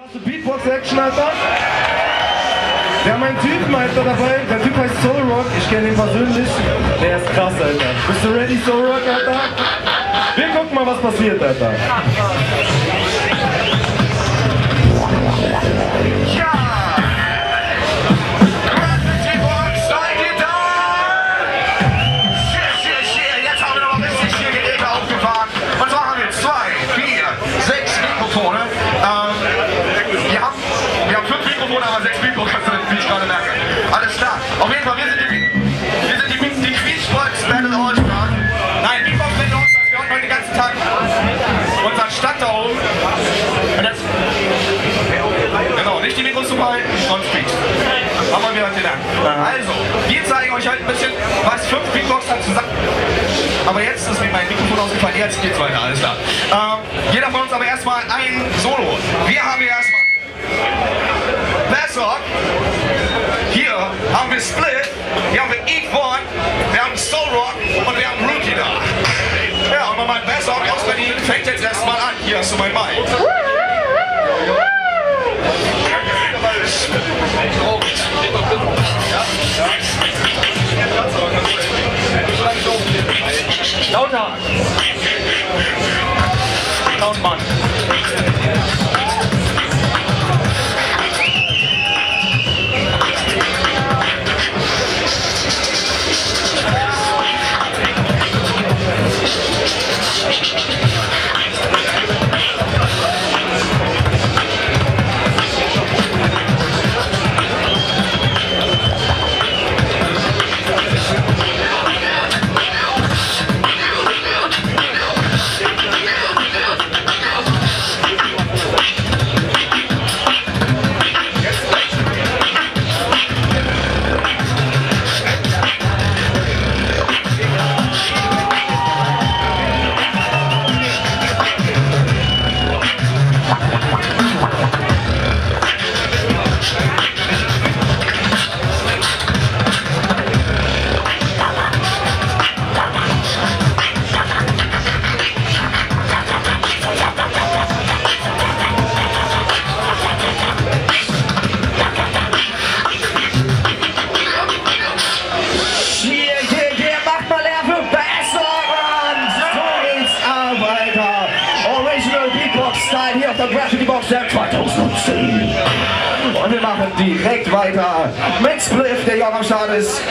Hast du Beatbox-Action, Alter? Wir haben einen Typen, Alter, dabei. Der Typ heißt Soul Rock. Ich kenne ihn persönlich. Der ist krass, Alter. Bist du ready, Soul Rock, Alter? Wir gucken mal, was passiert, Alter. Jetzt Alles klar. Auf jeden Fall, wir sind die, wir sind die, die Quietschbox Battle All-Stars. Nein, Beatbox Battle All-Stars. Wir hatten heute den ganzen Tag unseren Stand da oben. Das, genau, nicht die Mikros zu behalten, sonst Beat. Haben wir wieder gelernt. Also, wir zeigen euch halt ein bisschen, was fünf Beatboxer zusammen aber jetzt ist mir mein Mikrofon ausgefallen, jetzt geht's weiter, alles klar. Ähm, jeder von uns aber erstmal ein Solo. Wir haben hier erstmal Bassrock. Hier haben wir Haben wir Eve One. Wir haben Soul Rock und wir haben Rookie da. Ja, und mein Bassrock aus Berlin fängt jetzt erstmal an. Hier hast du mein Mic. Box der 2010. Und wir machen direkt weiter mit Spliff, der auch am Start ist.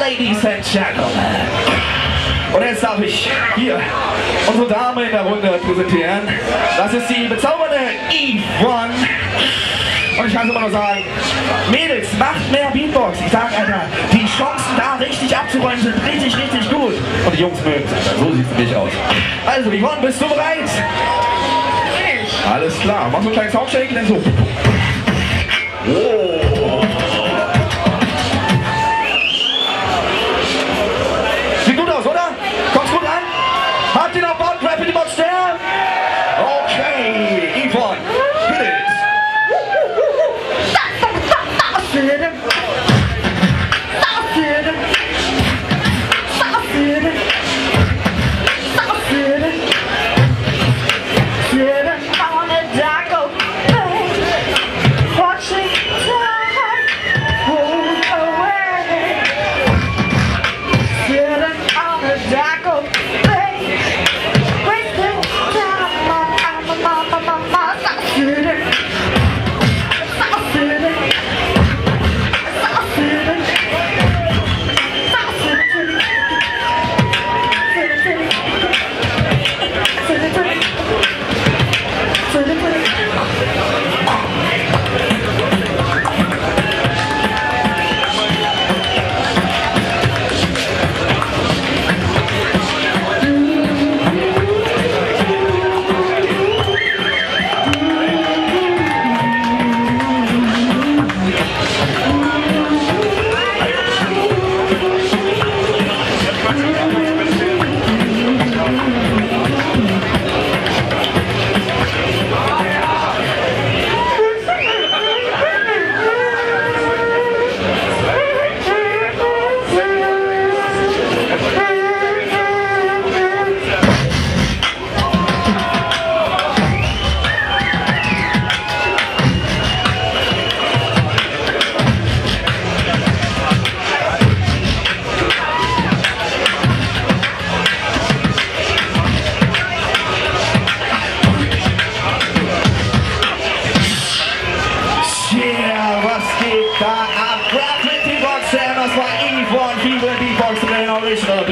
Ladies and Gentlemen! Und jetzt darf ich hier unsere Dame in der Runde präsentieren. Das ist die bezaubernde Eve One. Und ich kann immer nur sagen, Mädels, macht mehr Beatbox. Ich sag, Alter, die Chancen da richtig abzuräumen sind richtig, richtig gut. Und die Jungs mögen es, Alter. So sieht es für mich aus. Also, Yvonne, bist du bereit? Alles klar. Mach so einen kleinen Soundshake, dann so. der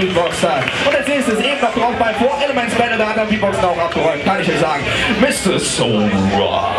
Beatboxer. Und als nächstes eben noch drauf bei Four Elements Battle, da hat er Beatboxen auch abgeräumt, kann ich euch sagen. Mr. Soul Rock.